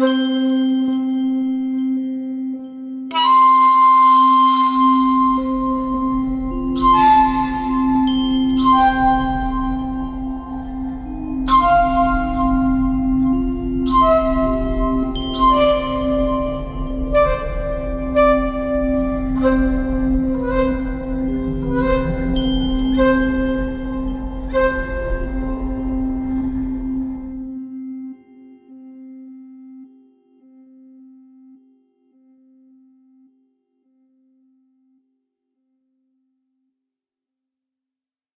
Música